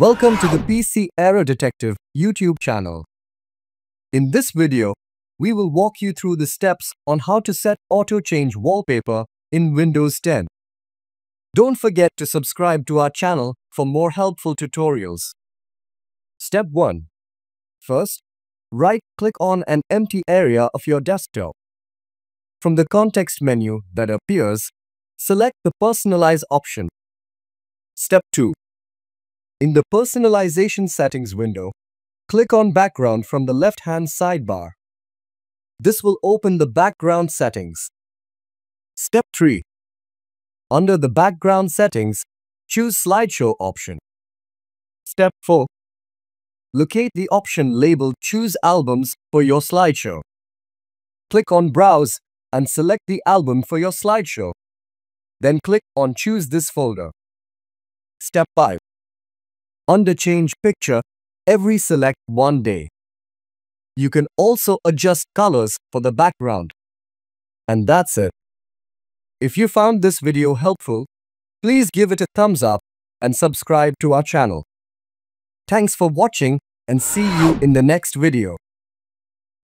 Welcome to the PC Error Detective YouTube channel. In this video, we will walk you through the steps on how to set auto change wallpaper in Windows 10. Don't forget to subscribe to our channel for more helpful tutorials. Step 1. First, right-click on an empty area of your desktop. From the context menu that appears, select the Personalize option. Step 2. In the Personalization Settings window, click on Background from the left-hand sidebar. This will open the background settings. Step 3. Under the Background settings, choose Slideshow option. Step 4. Locate the option labeled Choose Albums for your slideshow. Click on Browse and select the album for your slideshow. Then click on Choose this folder. Step 5. Under Change Picture, every select one day. You can also adjust colors for the background. And that's it. If you found this video helpful, please give it a thumbs up and subscribe to our channel. Thanks for watching and see you in the next video.